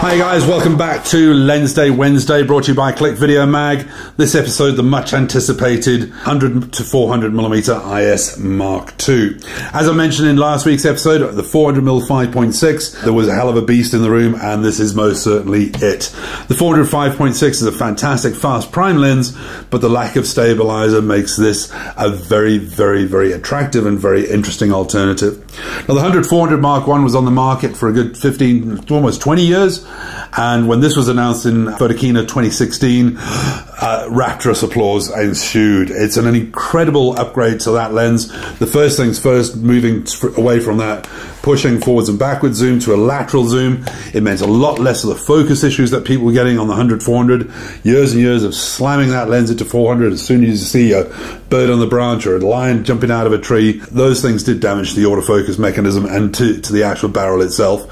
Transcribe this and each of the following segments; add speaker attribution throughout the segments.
Speaker 1: Hi guys, welcome back to Lensday Wednesday, brought to you by Click Video Mag. This episode, the much anticipated 100 to 400 millimeter IS Mark II. As I mentioned in last week's episode, the 400 mm 5.6, there was a hell of a beast in the room, and this is most certainly it. The 400 5.6 is a fantastic fast prime lens, but the lack of stabilizer makes this a very, very, very attractive and very interesting alternative. Now, the 100 400 Mark I was on the market for a good 15, almost 20 years. And when this was announced in Photokina 2016, uh, rapturous applause ensued. It's an incredible upgrade to that lens. The first things first, moving away from that pushing forwards and backwards zoom to a lateral zoom. It meant a lot less of the focus issues that people were getting on the 100 400. Years and years of slamming that lens into 400 as soon as you see a bird on the branch or a lion jumping out of a tree. Those things did damage the autofocus mechanism and to, to the actual barrel itself.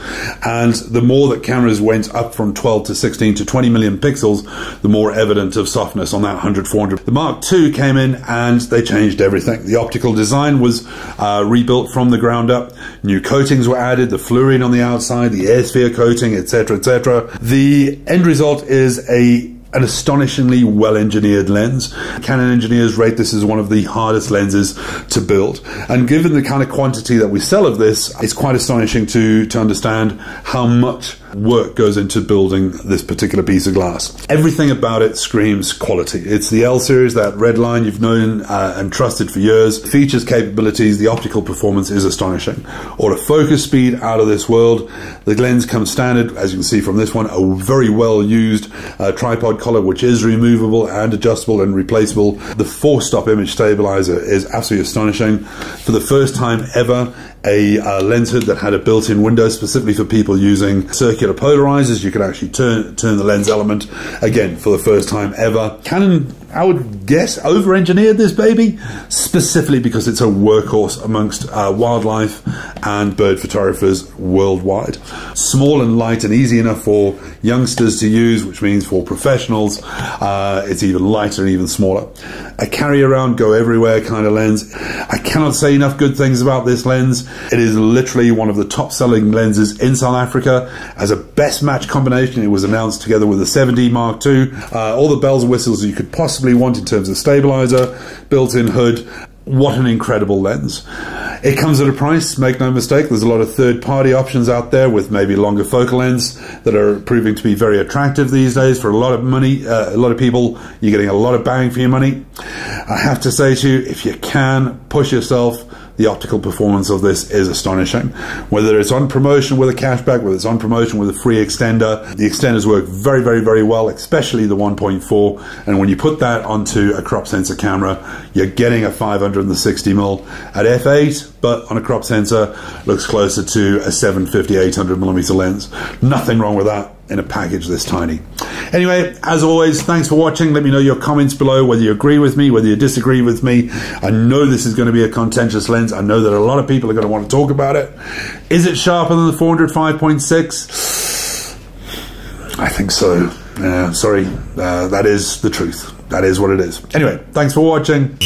Speaker 1: And the more that cameras went up from 12 to 16 to 20 million pixels, the more evident of softness on that 100 400. The Mark II came in and they changed everything. The optical design was uh, rebuilt from the ground up. New coatings were added, the fluorine on the outside, the air sphere coating, etc., etc. The end result is a an astonishingly well engineered lens. Canon engineers rate this as one of the hardest lenses to build. And given the kind of quantity that we sell of this, it's quite astonishing to, to understand how much work goes into building this particular piece of glass. Everything about it screams quality. It's the L series, that red line you've known uh, and trusted for years. Features, capabilities, the optical performance is astonishing. Autofocus speed out of this world. The lens comes standard, as you can see from this one, a very well used uh, tripod collar, which is removable and adjustable and replaceable. The four stop image stabilizer is absolutely astonishing. For the first time ever, a uh, lens hood that had a built-in window specifically for people using circular polarizers. You can actually turn turn the lens element again for the first time ever. Canon, I would guess, over-engineered this baby specifically because it's a workhorse amongst uh, wildlife and bird photographers worldwide. Small and light and easy enough for youngsters to use, which means for professionals, uh, it's even lighter and even smaller. A carry around, go everywhere kind of lens. I cannot say enough good things about this lens. It is literally one of the top selling lenses in South Africa. As a best match combination, it was announced together with the 7D Mark II. Uh, all the bells and whistles you could possibly want in terms of stabilizer, built in hood. What an incredible lens. It comes at a price, make no mistake. There's a lot of third party options out there with maybe longer focal lengths that are proving to be very attractive these days for a lot of money. Uh, a lot of people, you're getting a lot of bang for your money. I have to say to you, if you can push yourself, the optical performance of this is astonishing. Whether it's on promotion with a cashback, whether it's on promotion with a free extender, the extenders work very, very, very well, especially the 1.4. And when you put that onto a crop sensor camera, you're getting a 560mm at f8, but on a crop sensor, looks closer to a 750, 800 millimeter lens. Nothing wrong with that in a package this tiny. Anyway, as always, thanks for watching. Let me know your comments below whether you agree with me, whether you disagree with me. I know this is going to be a contentious lens. I know that a lot of people are going to want to talk about it. Is it sharper than the 400 5.6? I think so. Uh, sorry, uh, that is the truth. That is what it is. Anyway, thanks for watching.